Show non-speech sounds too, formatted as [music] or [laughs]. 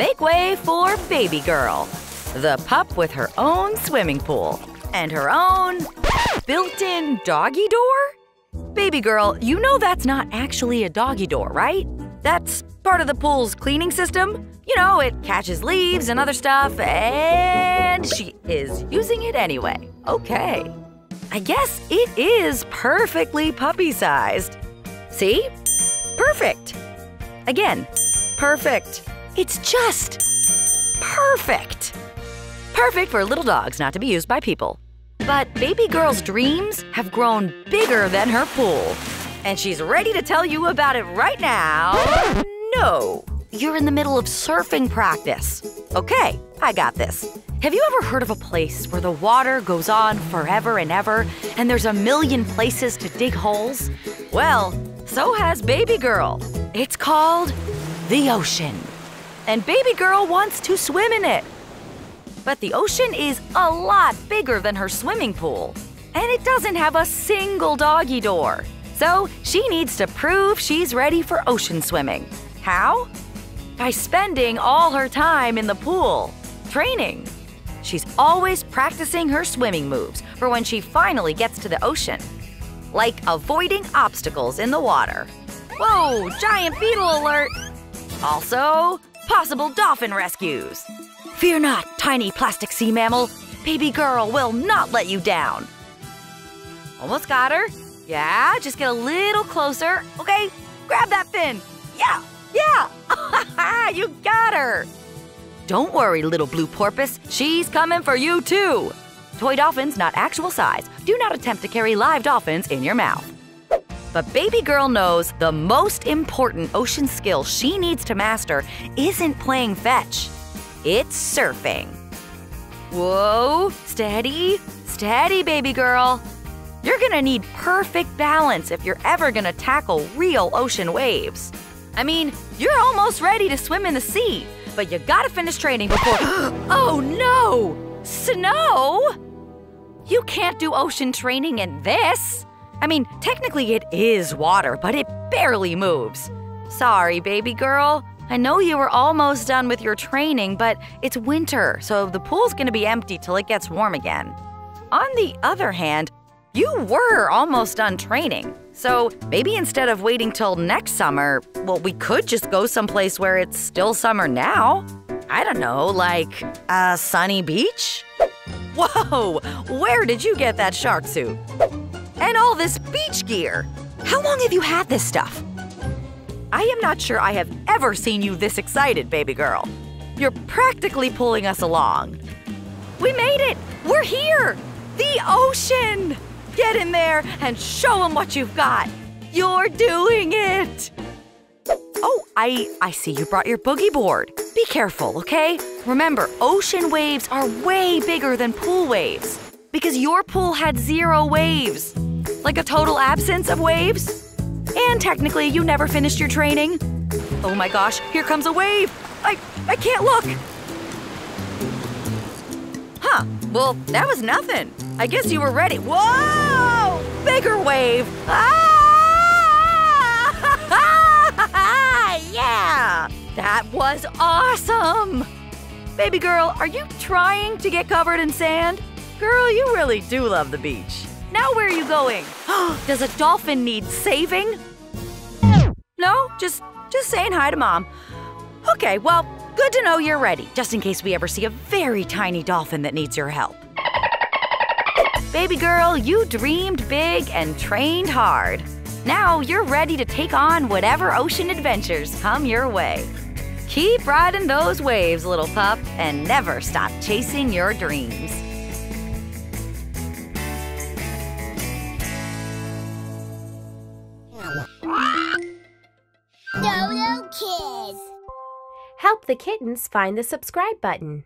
Make way for Baby Girl, the pup with her own swimming pool and her own built in doggy door? Baby Girl, you know that's not actually a doggy door, right? That's part of the pool's cleaning system. You know, it catches leaves and other stuff, and she is using it anyway. Okay. I guess it is perfectly puppy sized. See? Perfect. Again, perfect. It's just perfect. Perfect for little dogs not to be used by people. But baby girl's dreams have grown bigger than her pool. And she's ready to tell you about it right now. No, you're in the middle of surfing practice. Okay, I got this. Have you ever heard of a place where the water goes on forever and ever, and there's a million places to dig holes? Well, so has Baby Girl. It's called the ocean. And Baby Girl wants to swim in it. But the ocean is a lot bigger than her swimming pool. And it doesn't have a single doggy door. So she needs to prove she's ready for ocean swimming. How? By spending all her time in the pool, training. She's always practicing her swimming moves for when she finally gets to the ocean. Like avoiding obstacles in the water. Whoa, giant beetle alert! Also, possible dolphin rescues. Fear not, tiny plastic sea mammal. Baby girl will not let you down. Almost got her. Yeah, just get a little closer. Okay, grab that fin. Yeah, yeah. [laughs] you got her. Don't worry, little blue porpoise. She's coming for you too. Toy dolphins, not actual size. Do not attempt to carry live dolphins in your mouth. But baby girl knows the most important ocean skill she needs to master isn't playing fetch. It's surfing. Whoa, steady, steady, baby girl. You're gonna need perfect balance if you're ever gonna tackle real ocean waves. I mean, you're almost ready to swim in the sea, but you gotta finish training before. [gasps] oh no! Snow? You can't do ocean training in this. I mean, technically it is water, but it barely moves. Sorry, baby girl. I know you were almost done with your training, but it's winter, so the pool's gonna be empty till it gets warm again. On the other hand, you were almost done training. So maybe instead of waiting till next summer, well, we could just go someplace where it's still summer now. I don't know, like a sunny beach? Whoa, where did you get that shark suit? And all this beach gear? How long have you had this stuff? I am not sure I have ever seen you this excited, baby girl. You're practically pulling us along. We made it! We're here! The ocean! Get in there and show them what you've got. You're doing it! Oh, I, I see you brought your boogie board. Be careful, okay? Remember, ocean waves are way bigger than pool waves because your pool had zero waves. Like a total absence of waves. And technically, you never finished your training. Oh my gosh, here comes a wave! I, I can't look! Huh, well, that was nothing. I guess you were ready. Whoa! Bigger wave! Ah! [laughs] yeah! That was awesome! Baby girl, are you trying to get covered in sand? Girl, you really do love the beach. Now where are you going? [gasps] Does a dolphin need saving? No, just just saying hi to mom. Okay, well, good to know you're ready, just in case we ever see a very tiny dolphin that needs your help. Baby girl, you dreamed big and trained hard. Now you're ready to take on whatever ocean adventures come your way. Keep riding those waves, little pup, and never stop chasing your dreams. Kids. Help the kittens find the subscribe button.